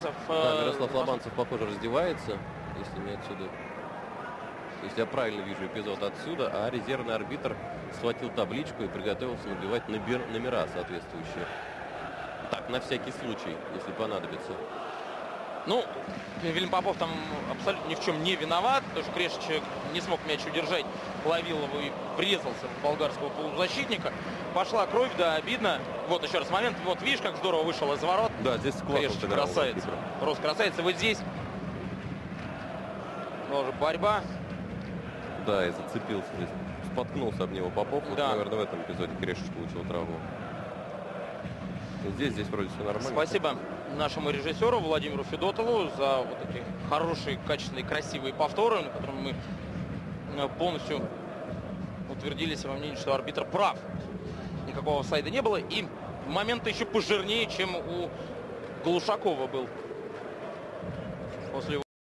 Да, Э, Мирослав Лобанцев, похоже, раздевается, если не отсюда. Если я правильно вижу эпизод отсюда, а резервный арбитр схватил табличку и приготовился набивать номера соответствующие. Так, на всякий случай, если понадобится. Ну, Вильям Попов там абсолютно ни в чем не виноват, потому что Крешич не смог мяч удержать, ловил его и врезался в болгарского полузащитника. Пошла кровь, да, обидно. Вот еще раз момент. Вот видишь, как здорово вышел из ворот. Да, здесь сыграл красавец. Просто красавец. И вот здесь тоже борьба. Да, и зацепился здесь. Споткнулся об него Попов. Вот, Да. наверное, в этом эпизоде Крешич получил травму. Здесь, здесь вроде все нормально. Спасибо нашему режиссеру Владимиру Федотову за вот эти хорошие, качественные, красивые повторы, на которых мы э, полностью утвердились во мнении, что арбитр прав. Никакого сайда не было. И момент еще пожирнее, чем у Глушакова был. После